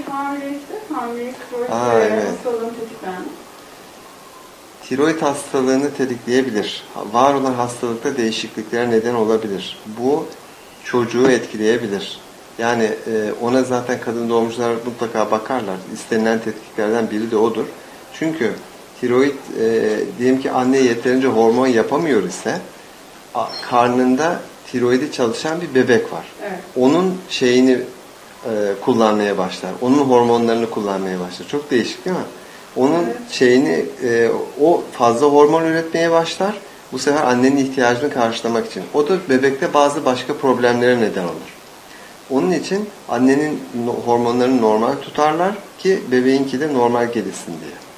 Hamilelikte hamilelik Aa, evet. hastalığın tetikler mi? Tiroid hastalığını tetikleyebilir. Var olan hastalıkta değişikliklere neden olabilir. Bu çocuğu etkileyebilir. Yani e, ona zaten kadın doğumcular mutlaka bakarlar. İstenilen tetkiklerden biri de odur. Çünkü tiroid e, diyelim ki anne yeterince hormon yapamıyor ise a- karnında tiroidi çalışan bir bebek var. Evet. Onun şeyini e, kullanmaya başlar. Onun hormonlarını kullanmaya başlar. Çok değişik değil mi? Onun Evet. şeyini e, o fazla hormon üretmeye başlar. Bu sefer annenin ihtiyacını karşılamak için. O da bebekte bazı başka problemlere neden olur. Onun için annenin hormonlarını normal tutarlar ki bebeğinki de normal gelişsin diye.